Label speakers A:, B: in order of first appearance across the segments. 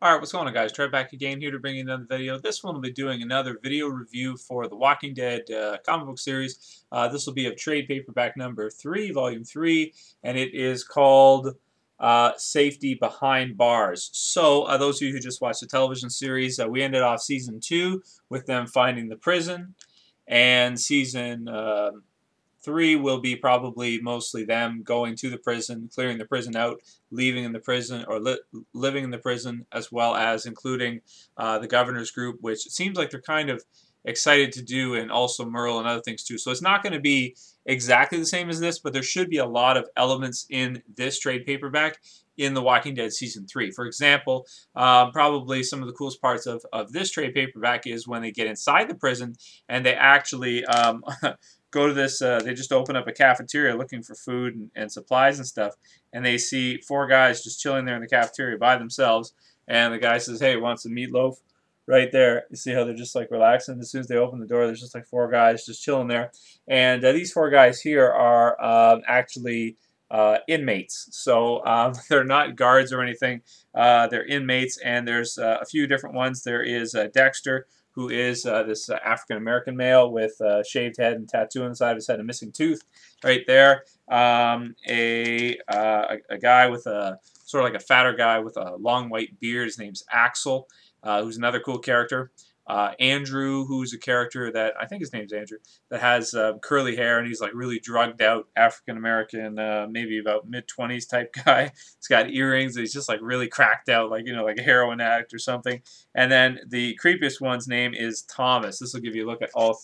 A: Alright, what's going on guys? Trev back again here to bring you another video. This one will be doing another video review for the Walking Dead uh, comic book series. Uh, this will be of trade paperback number 3, volume 3, and it is called uh, Safety Behind Bars. So, uh, those of you who just watched the television series, uh, we ended off season 2 with them finding the prison, and season um, Three will be probably mostly them going to the prison, clearing the prison out, leaving in the prison, or li living in the prison, as well as including uh, the governor's group, which it seems like they're kind of excited to do, and also Merle and other things too. So it's not going to be exactly the same as this, but there should be a lot of elements in this trade paperback in The Walking Dead Season 3. For example, um, probably some of the coolest parts of, of this trade paperback is when they get inside the prison and they actually um, go to this, uh, they just open up a cafeteria looking for food and, and, supplies and stuff, and they see four guys just chilling there in the cafeteria by themselves, and the guy says, hey, want some meatloaf? Right there, you see how they're just like relaxing. As soon as they open the door, there's just like four guys just chilling there, and uh, these four guys here are uh, actually uh, inmates. So um, they're not guards or anything. Uh, they're inmates, and there's uh, a few different ones. There is uh, Dexter, who is uh, this uh, African American male with a shaved head and tattoo on the side of his head, a missing tooth right there. Um, a, uh, a, a guy with a sort of like a fatter guy with a long white beard. His name's Axel, uh, who's another cool character. Uh, Andrew, who's a character that I think his name's Andrew, that has uh, curly hair and he's like really drugged out African American, uh, maybe about mid 20s type guy. He's got earrings. he's just like really cracked out, like you know, like a heroin addict or something. And then the creepiest one's name is Thomas. This will give you a look at all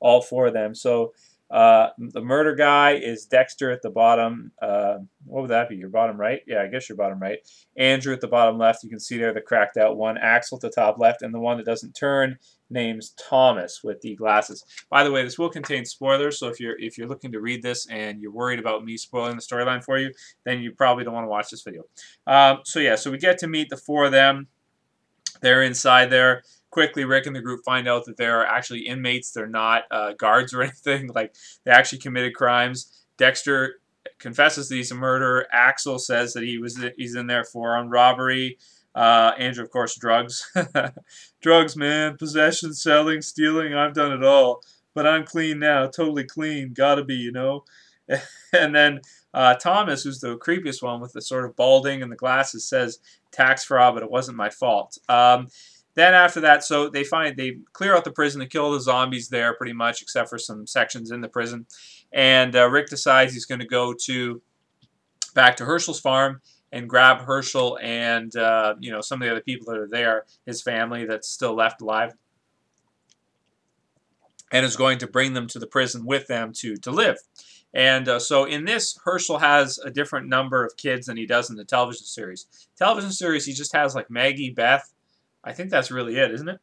A: all four of them. So uh, the murder guy is Dexter at the bottom. Uh, what would that be? Your bottom right? Yeah, I guess your bottom right. Andrew at the bottom left. You can see there the cracked out one. Axel at the top left. And the one that doesn't turn names Thomas with the glasses. By the way, this will contain spoilers, so if you're if you're looking to read this and you're worried about me spoiling the storyline for you, then you probably don't want to watch this video. Um, so yeah, so we get to meet the four of them. They're inside there quickly Rick and the group find out that they're actually inmates. They're not uh, guards or anything. Like they actually committed crimes. Dexter confesses that he's a murderer. Axel says that he was he's in there for armed robbery. Uh, Andrew, of course, drugs. drugs, man. Possession, selling, stealing. I've done it all. But I'm clean now. Totally clean. Gotta be, you know. and then uh, Thomas, who's the creepiest one with the sort of balding and the glasses, says tax fraud, but it wasn't my fault. Um, then after that, so they find they clear out the prison, they kill the zombies there pretty much, except for some sections in the prison. And uh, Rick decides he's going to go to back to Hershel's farm and grab Hershel and uh, you know some of the other people that are there, his family that's still left alive, and is going to bring them to the prison with them to to live. And uh, so in this, Hershel has a different number of kids than he does in the television series. Television series, he just has like Maggie, Beth, I think that's really it, isn't it?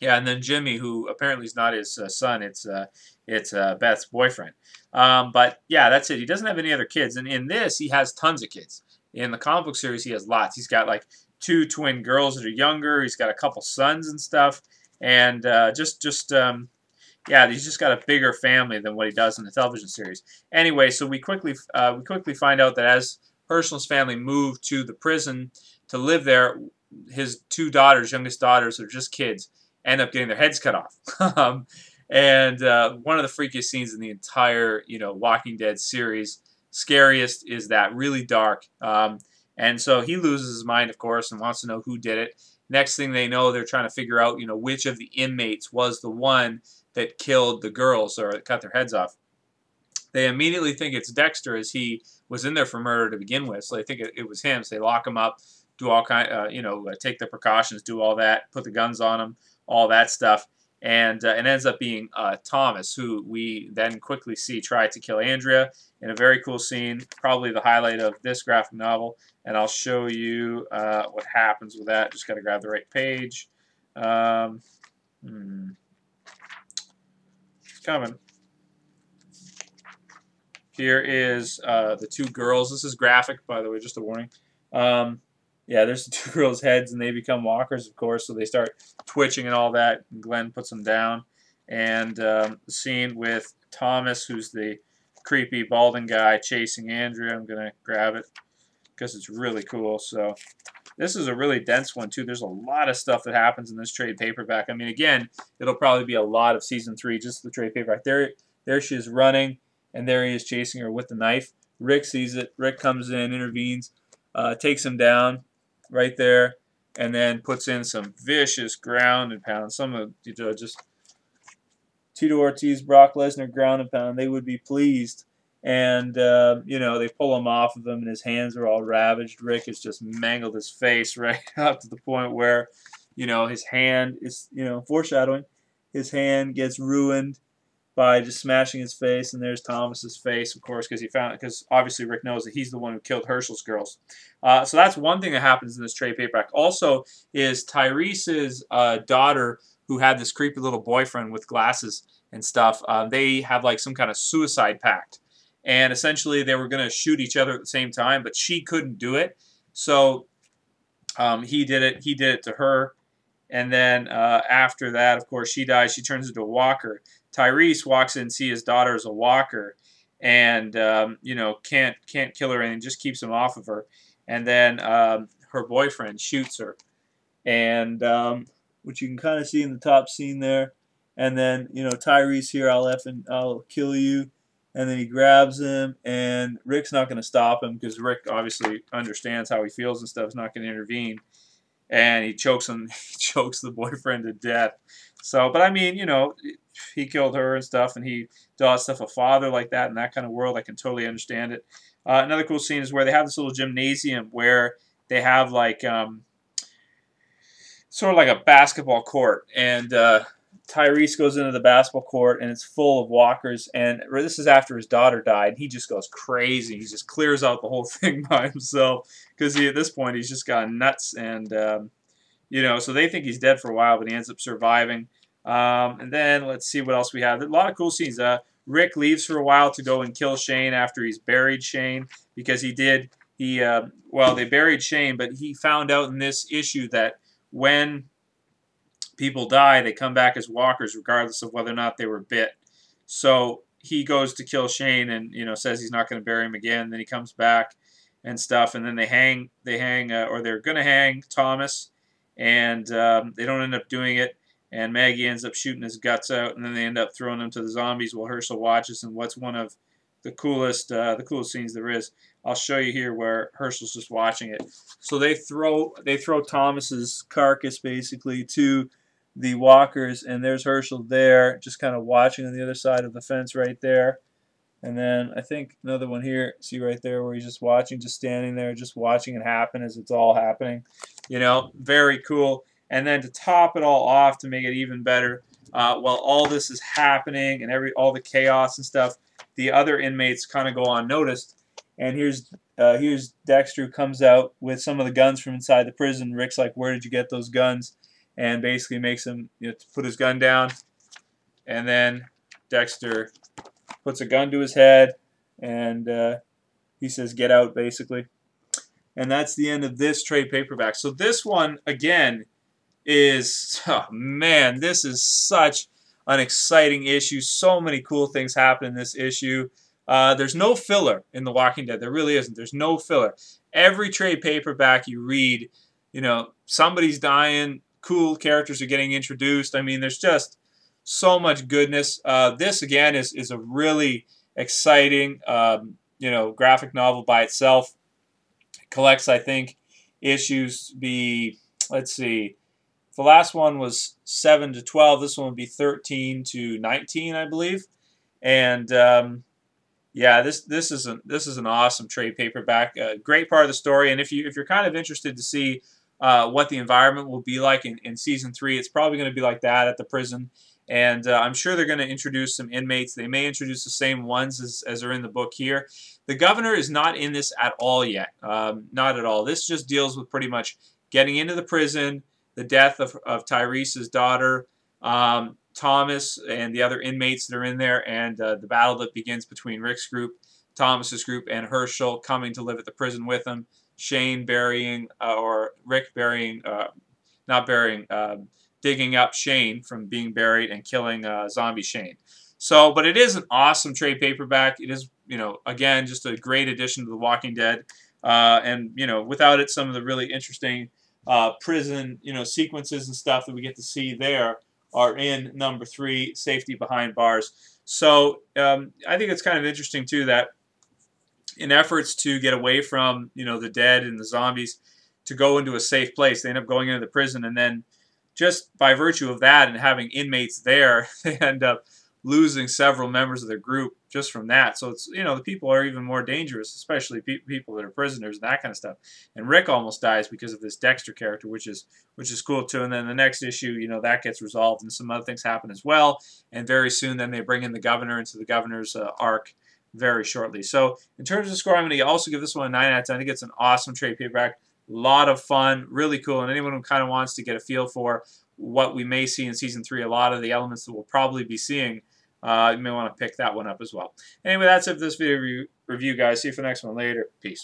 A: Yeah, and then Jimmy, who apparently is not his uh, son, it's uh, it's uh, Beth's boyfriend. Um, but yeah, that's it. He doesn't have any other kids, and in this, he has tons of kids. In the comic book series, he has lots. He's got like two twin girls that are younger. He's got a couple sons and stuff, and uh, just just um, yeah, he's just got a bigger family than what he does in the television series. Anyway, so we quickly uh, we quickly find out that as Hershel's family moved to the prison to live there, his two daughters, youngest daughters, are just kids, end up getting their heads cut off. um, and uh, one of the freakiest scenes in the entire, you know, Walking Dead series, scariest is that really dark. Um, and so he loses his mind, of course, and wants to know who did it. Next thing they know, they're trying to figure out, you know, which of the inmates was the one that killed the girls or cut their heads off. They immediately think it's Dexter, as he was in there for murder to begin with. So they think it, it was him. So they lock him up do all kind, uh, you know, uh, take the precautions, do all that, put the guns on them, all that stuff, and uh, it ends up being uh, Thomas, who we then quickly see try to kill Andrea in a very cool scene, probably the highlight of this graphic novel, and I'll show you uh, what happens with that. Just got to grab the right page. Um, hmm. It's coming. Here is uh, the two girls. This is graphic, by the way, just a warning. Um, yeah, there's the two girls' heads, and they become walkers, of course, so they start twitching and all that. And Glenn puts them down. And um, the scene with Thomas, who's the creepy balding guy chasing Andrea. I'm going to grab it because it's really cool. So this is a really dense one too. There's a lot of stuff that happens in this trade paperback. I mean, again, it'll probably be a lot of season three, just the trade paperback. There, there she is running, and there he is chasing her with the knife. Rick sees it. Rick comes in, intervenes, uh, takes him down right there, and then puts in some vicious ground and pound. Some of you know, just Tito Ortiz, Brock Lesnar ground and pound. They would be pleased and uh, you know they pull him off of him, and his hands are all ravaged. Rick has just mangled his face right up to the point where, you know, his hand is you know foreshadowing. His hand gets ruined by just smashing his face, and there's Thomas's face, of course, because he found because obviously Rick knows that he's the one who killed Hershel's girls. Uh, so that's one thing that happens in this trade paperback. Also, is Tyreese's uh, daughter who had this creepy little boyfriend with glasses and stuff. Uh, they have like some kind of suicide pact and essentially they were going to shoot each other at the same time, but she couldn't do it. So um, he did it. He did it to her, and then uh, after that, of course, she dies. She turns into a walker. Tyreese walks in, see his daughter as a walker, and um, you know can't can't kill her, and just keeps him off of her. And then um, her boyfriend shoots her, and um, which you can kind of see in the top scene there. And then you know Tyreese here, I'll and I'll kill you and then he grabs him, and Rick's not going to stop him because Rick obviously understands how he feels and stuff. is not going to intervene, and he chokes him. He chokes the boyfriend to death. So, but I mean, you know, he killed her and stuff, and he does stuff. A father like that in that kind of world, I can totally understand it. Uh, another cool scene is where they have this little gymnasium where they have like um, sort of like a basketball court, and uh, Tyreese goes into the basketball court and it's full of walkers. And this is after his daughter died. and He just goes crazy. He just clears out the whole thing by himself because he at this point he's just got nuts. And um, you know, so they think he's dead for a while, but he ends up surviving. Um, and then let's see what else we have. A lot of cool scenes. Uh, Rick leaves for a while to go and kill Shane after he's buried Shane because he did. He uh, well, they buried Shane, but he found out in this issue that when people die, they come back as walkers regardless of whether or not they were bit. So he goes to kill Shane and you know says he's not going to bury him again. Then he comes back and stuff, and then they hang they hang uh, or they're going to hang Thomas, and um, they don't end up doing it. And Maggie ends up shooting his guts out, and then they end up throwing him to the zombies while Hershel watches. And what's one of the coolest uh, the coolest scenes there is. I'll show you here where Hershel's just watching it. So they throw they throw Thomas's carcass basically to the walkers, and there's Hershel there, just kind of watching on the other side of the fence right there. And then I think another one here, see right there where he's just watching, just standing there, just watching it happen as it's all happening. You know, very cool. And then to top it all off, to make it even better, uh, while all this is happening and every all the chaos and stuff, the other inmates kind of go unnoticed. And here's uh, here's Dexter who comes out with some of the guns from inside the prison. Rick's like, "Where did you get those guns?" and basically makes him you know, put his gun down. And then Dexter puts a gun to his head and uh, he says, get out, basically. And that's the end of this trade paperback. So this one, again, is, oh, man, this is such an exciting issue. So many cool things happen in this issue. Uh, there's no filler in The Walking Dead. There really isn't. There's no filler. Every trade paperback you read, you know, somebody's dying, cool characters are getting introduced. I mean, there's just so much goodness. Uh, this again is is a really exciting, um, you know, graphic novel by itself. It collects, I think, issues be let's see. The last one was seven to twelve. This one would be thirteen to nineteen, I believe. And um, yeah, this this is a this is an awesome trade paperback. Uh, great part of the story. And if you if you're kind of interested to see uh, what the environment will be like in, in season three. It's probably going to be like that at the prison. And uh, I'm sure they're going to introduce some inmates. They may introduce the same ones as, as are in the book here. The governor is not in this at all yet. Um, not at all. This just deals with pretty much getting into the prison, the death of, of Tyreese's daughter, um, Thomas and the other inmates that are in there, and uh, the battle that begins between Rick's group, Thomas's group, and Hershel coming to live at the prison with him. Shane burying uh, or Rick burying, uh, not burying, um, digging up Shane from being buried and killing uh, zombie Shane. So, but it is an awesome trade paperback. It is, you know, again, just a great addition to The Walking Dead. uh, and you know, without it, some of the really interesting uh, prison you know sequences and stuff that we get to see there are in number three, Safety Behind Bars. So um, I think it's kind of interesting too that in efforts to get away from you know the dead and the zombies to go into a safe place, they end up going into the prison, and then just by virtue of that and having inmates there, they end up losing several members of their group just from that. So it's you know the people are even more dangerous, especially pe people that are prisoners and that kind of stuff. And Rick almost dies because of this Dexter character, which is which is cool too. And then the next issue, you know, that gets resolved and some other things happen as well. And very soon, then they bring in the governor into the governor's uh, arc very shortly. So in terms of score, I'm going to also give this one a 9 out of 10. I think it's an awesome trade paperback. A lot of fun, really cool, and anyone who kind of wants to get a feel for what we may see in season three, a lot of the elements that we'll probably be seeing uh, you may want to pick that one up as well. Anyway, that's it for this video review, guys. See you for the next one later. Peace.